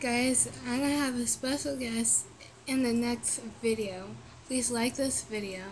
Guys, I'm going to have a special guest in the next video. Please like this video.